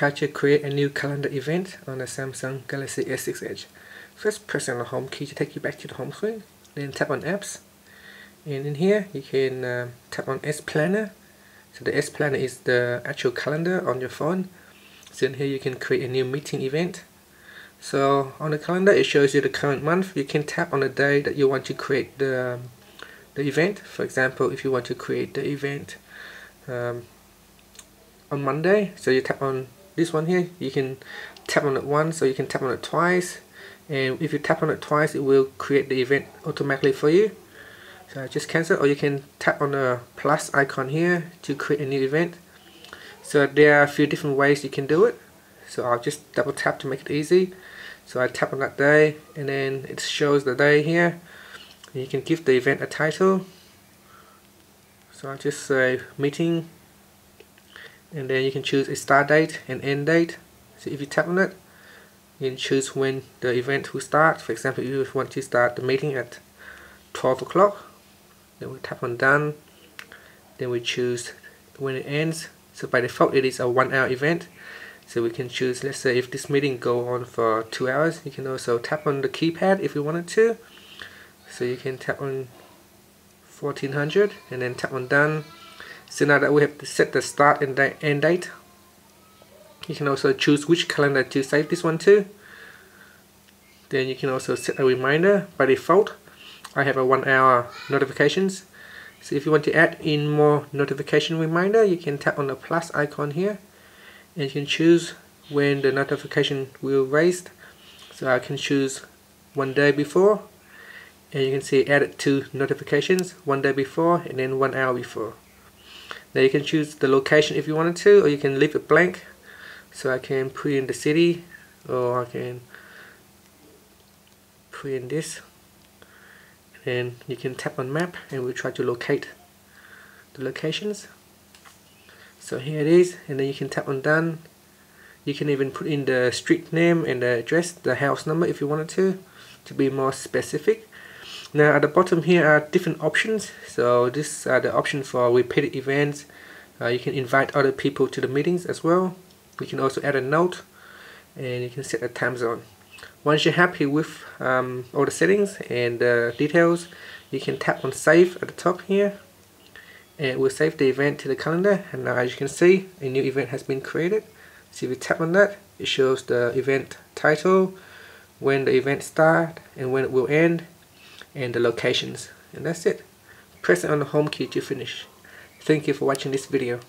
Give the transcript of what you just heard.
how to create a new calendar event on the Samsung Galaxy S6 Edge. First press on the home key to take you back to the home screen, then tap on apps. And in here you can uh, tap on S Planner. So the S Planner is the actual calendar on your phone. So in here you can create a new meeting event. So on the calendar it shows you the current month. You can tap on the day that you want to create the, um, the event. For example if you want to create the event um, on Monday so you tap on this one here you can tap on it once or you can tap on it twice. And if you tap on it twice it will create the event automatically for you. So I just cancel or you can tap on the plus icon here to create a new event. So there are a few different ways you can do it. So I'll just double tap to make it easy. So I tap on that day and then it shows the day here. You can give the event a title. So I'll just say meeting and then you can choose a start date and end date. So if you tap on it you can choose when the event will start. For example if you want to start the meeting at 12 o'clock then we tap on done. Then we choose when it ends. So by default it is a one hour event. So we can choose let's say if this meeting go on for two hours you can also tap on the keypad if you wanted to. So you can tap on 1400 and then tap on done so now that we have to set the start and end date, you can also choose which calendar to save this one to. Then you can also set a reminder. By default, I have a one hour notifications. So if you want to add in more notification reminder, you can tap on the plus icon here and you can choose when the notification will raised. So I can choose one day before and you can see added two notifications one day before and then one hour before. Now you can choose the location if you wanted to or you can leave it blank. So I can put in the city or I can put in this. And you can tap on map and we'll try to locate the locations. So here it is and then you can tap on done. You can even put in the street name and the address the house number if you wanted to to be more specific now at the bottom here are different options. So this are the options for repeated events. Uh, you can invite other people to the meetings as well. You can also add a note and you can set a time zone. Once you're happy with um, all the settings and the details, you can tap on save at the top here and it will save the event to the calendar and now as you can see a new event has been created. So if you tap on that, it shows the event title, when the event start and when it will end and the locations. And that's it. Press on the home key to finish. Thank you for watching this video